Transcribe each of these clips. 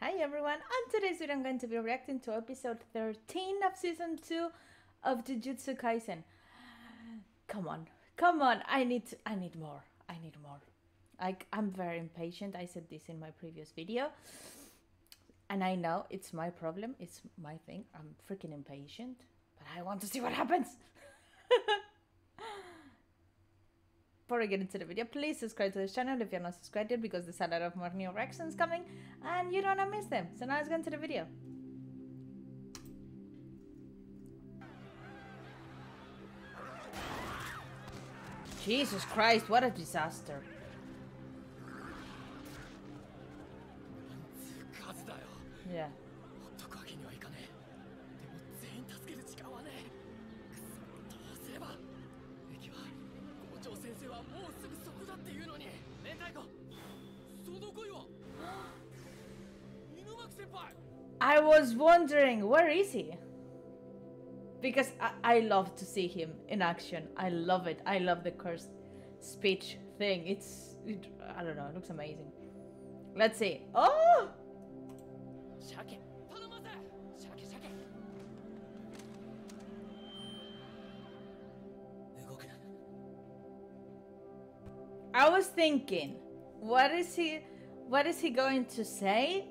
Hi everyone, on today's video I'm going to be reacting to episode 13 of season 2 of Jujutsu Kaisen. Come on, come on, I need I need more. I need more. I, I'm very impatient. I said this in my previous video. And I know it's my problem, it's my thing. I'm freaking impatient, but I want to see what happens. before I get into the video, please subscribe to this channel if you're not subscribed yet because there's a lot of more new reactions coming and you don't want to miss them. So now let's get into the video. Jesus Christ, what a disaster. Yeah. I was wondering, where is he? Because I, I love to see him in action. I love it. I love the cursed speech thing. It's, it, I don't know, it looks amazing. Let's see. Oh! I was thinking, what is he, what is he going to say?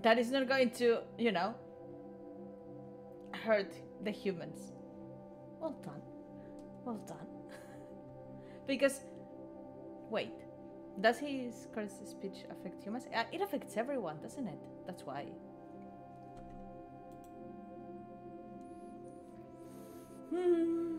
That is not going to, you know, hurt the humans? Well done. Well done. because, wait, does his cursed speech affect humans? Uh, It affects everyone, doesn't it? That's why. Hmm.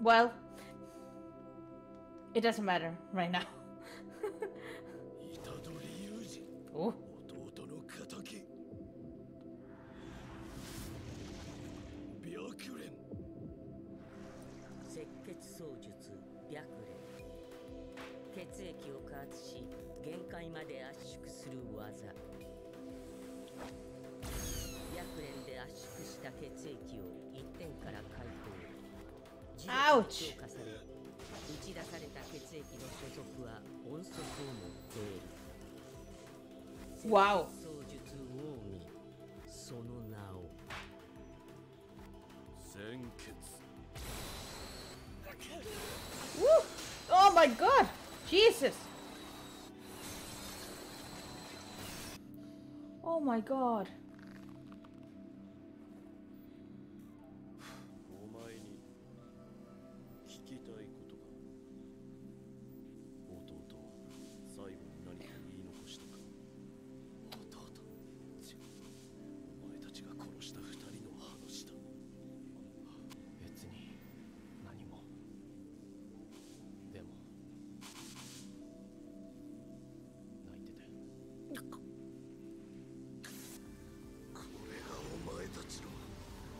Well, it doesn't matter right now. 虎杖裕二 oh, 弟の敵白蓮赤血操術白蓮血液を加圧し限界まで圧縮する技白蓮で圧縮した血液を一点から解放 Ouch 強化され 打ち出された血液の所属は音速を持っている wow. 操術奥義その名を鮮血 Woo! Oh my god! Jesus! Oh my god.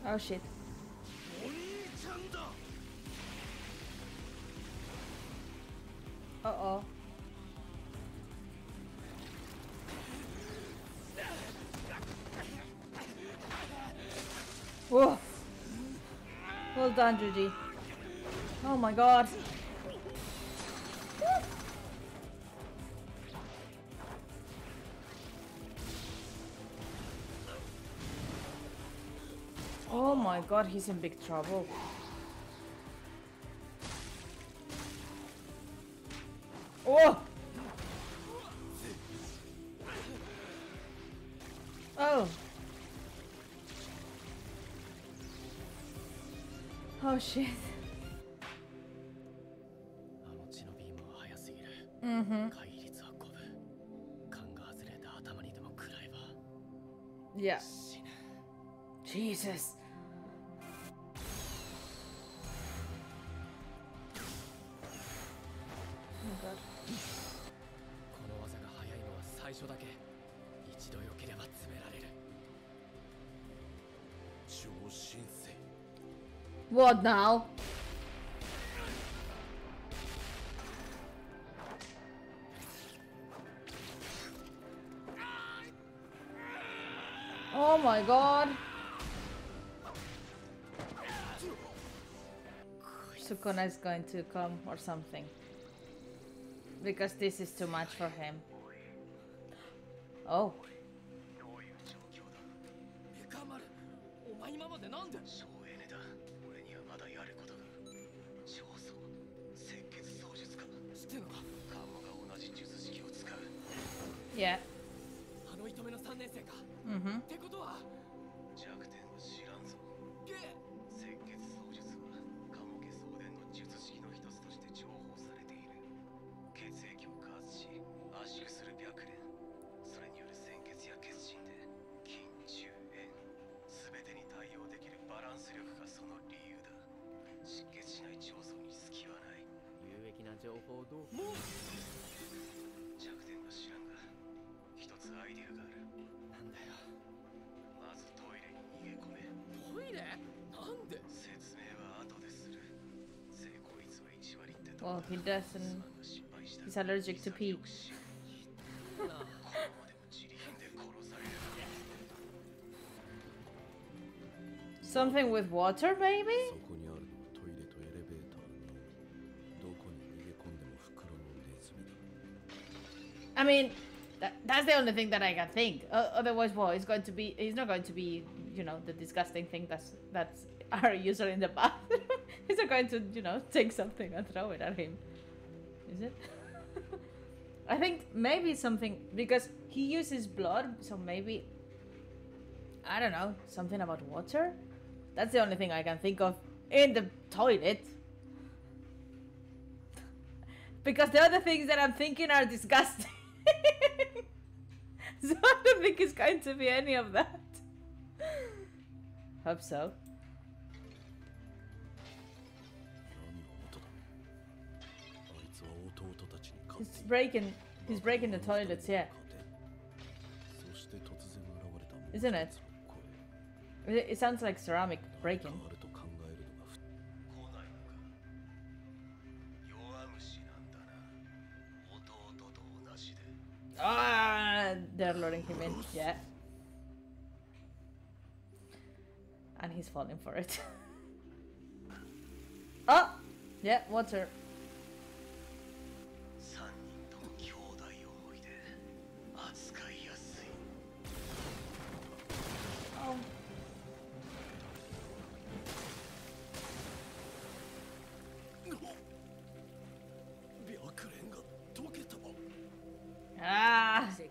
Oh shit. Uh oh. Whoa! Well done, Yuji. Oh my god. god, he's in big trouble. Oh! Oh! Oh shit. Mhm. Yeah. Jesus. What now? Oh my god. Sukuna is going to come or something. Because this is too much for him. Oh, 今までなんで？省エネだ俺にはまだやることが。焦燥赤血操術か。してのか？カモが同じ術式を使う。yeah. あの糸目の3年生か。Mm-hmm. ってことはしない腸層に隙はない有益な情報どうも弱点は知らんが一つアイデアがあるなんだよまずトイレに逃げ込めトイレなんで説明は後でする成功率は1割ってとこ Well, だ he doesn't. 失敗した He's allergic to pee. ここまでも自利品で殺される Something with water, maybe? Mean, that, that's the only thing that I can think. Uh, otherwise, well, it's going to be. It's not going to be, you know, the disgusting thing that's that's our user in the bathroom. He's not going to, you know, take something and throw it at him. Is it? I think maybe something because he uses blood, so maybe I don't know something about water. That's the only thing I can think of in the toilet. Because the other things that I'm thinking are disgusting. so I don't think it's going to be any of that. Hope so. He's breaking he's breaking the toilets, yeah. Isn't it? It sounds like ceramic breaking. Ah, they're luring him in. Yeah. And he's falling for it. oh! Yeah, water.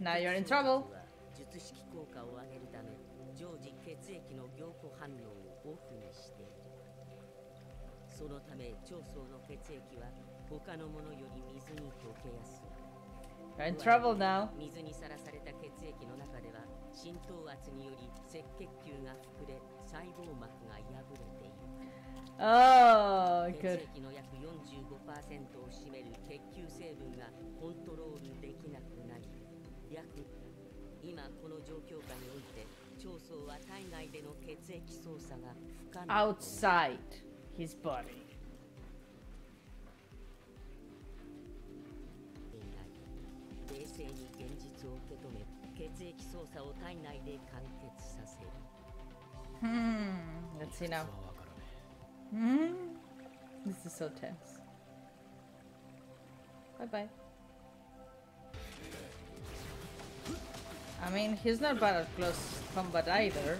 Now you're in trouble. 術式効果を上げるため常時血液の凝固反応をオフにしているそのため脹相の血液は他のものより水に溶けやすい You're in trouble now. 水にさらされた血液の中では浸透圧により赤血球が膨れ細胞膜が破れている Oh, good. 血液の約45%を占める血球成分がコントロールできなくなり約今この状況下において腸層は体外での血液操作が不可能 Outside his body. 冷静に現実を受け止め血液操作を体内で完結させる Hmm. Let's see now. わからね Hmm? This is so tense. Bye bye. I mean, he's not bad at close combat either.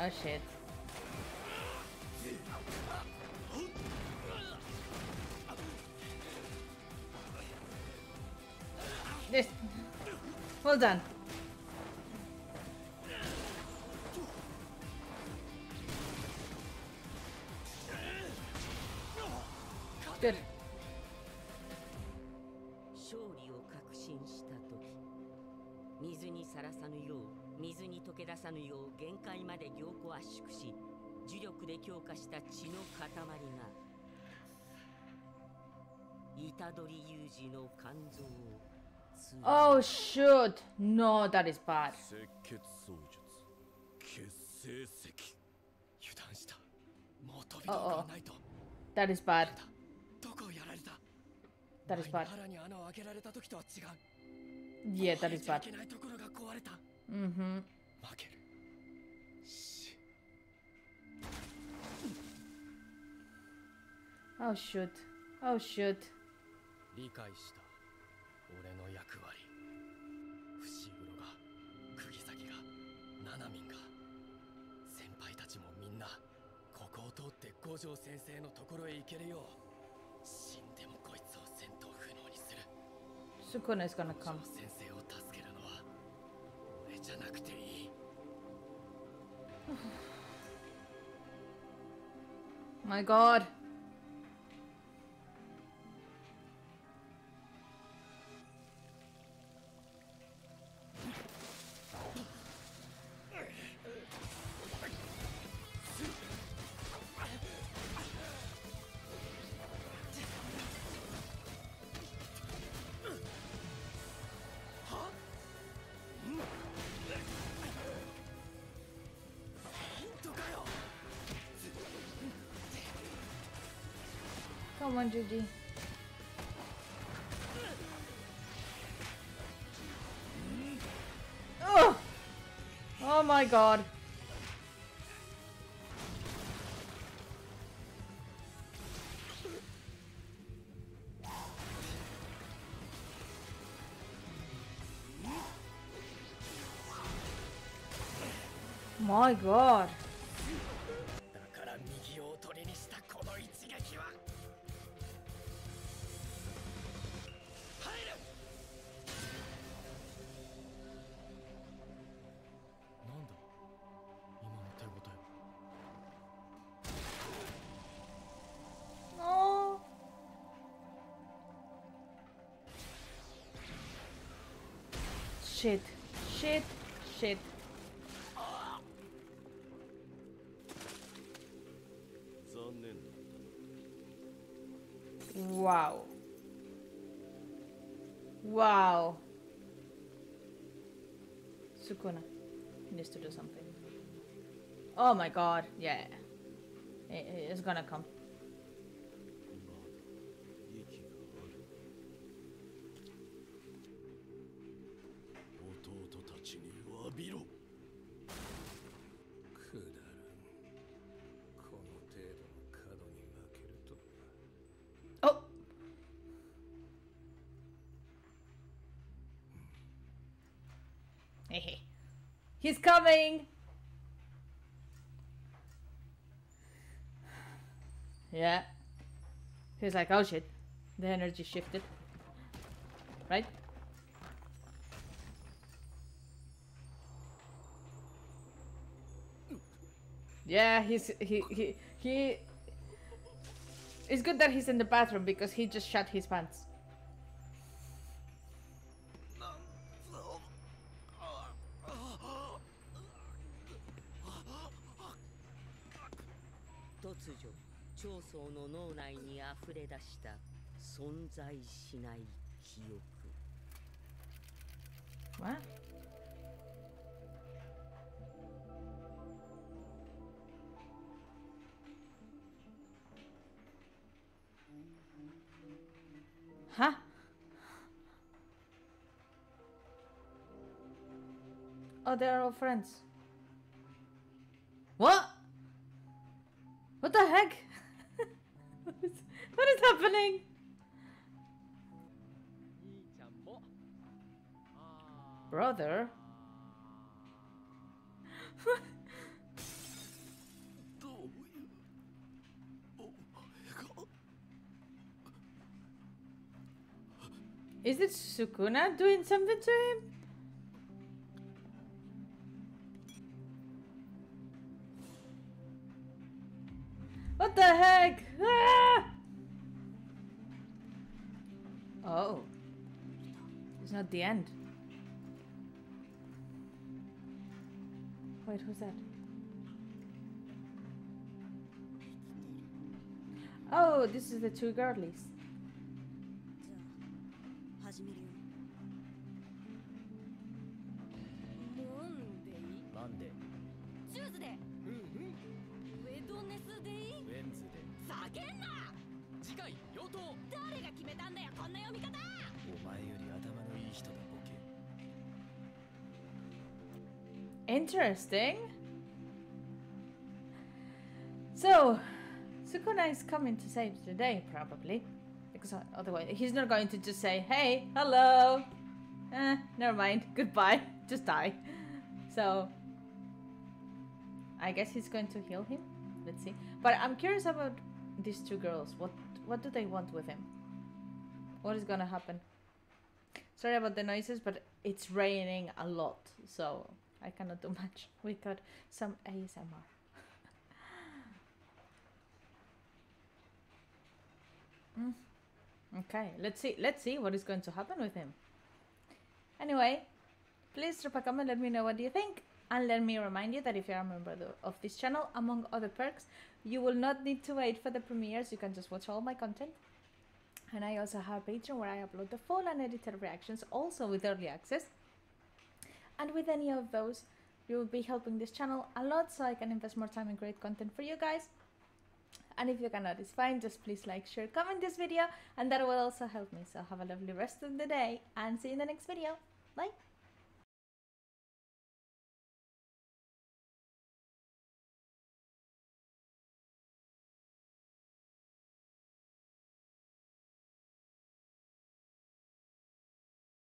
Oh shit. This. Well done. Good. 水にさらさぬよう水に溶け出さぬよう限界まで凝固圧縮し磁力で強化した血の塊が虎杖裕二の肝臓を Oh shoot! No, that is bad. 赤血操術血清石油断したもう飛び道具がないと That is bad. どこをやられた？That is 前 bad. に腹に穴を開けられた時とは違う Yeah, that is bad. Mm-hmm. し Oh shoot. Oh shoot. 理解した。俺の役割。伏黒が、釘崎が、ナナミンが、先輩たちもみんな、ここを通って五条先生のところへ行けるよう。Sukuna is gonna come. My god. Come on, Gigi. Oh! Oh my god. My god. shit. Shit. Shit. Wow. Wow. Sukuna needs to do something. Oh my god, yeah. It's gonna come. びろくだらんこの程度の角に負けると Oh! Hey, he's coming! Yeah. He's like, oh shit. The energy shifted. Right? Yeah, he's he he he. It's good that he's in the bathroom because he just shut his pants. What? Huh? Oh, they are all friends. What? What the heck? what, is, what is happening? Brother? Is it Sukuna doing something to him? What the heck? Ah! Oh. It's not the end. Wait, who's that? Oh, this is the two girlies. Interesting. So, Sukuna is coming to save the day, probably. Because otherwise, he's not going to just say, hey, hello. Eh, never mind. Goodbye. Just die. So, I guess he's going to heal him. Let's see. But I'm curious about these two girls. What what do they want with him? What is gonna happen? Sorry about the noises, but it's raining a lot, so I cannot do much. We got some ASMR. Mm. Okay, let's see. Let's see what is going to happen with him. Anyway, please drop a comment. Let me know what you think, and let me remind you that if you're a member of this channel, among other perks, you will not need to wait for the premieres. You can just watch all my content. And I also have Patreon where I upload the full unedited reactions, also with early access. And with any of those, you will be helping this channel a lot so I can invest more time in great content for you guys. And if you cannot, it's fine. Just please like, share, comment this video, and that will also help me. So have a lovely rest of the day, and see you in the next video. Bye.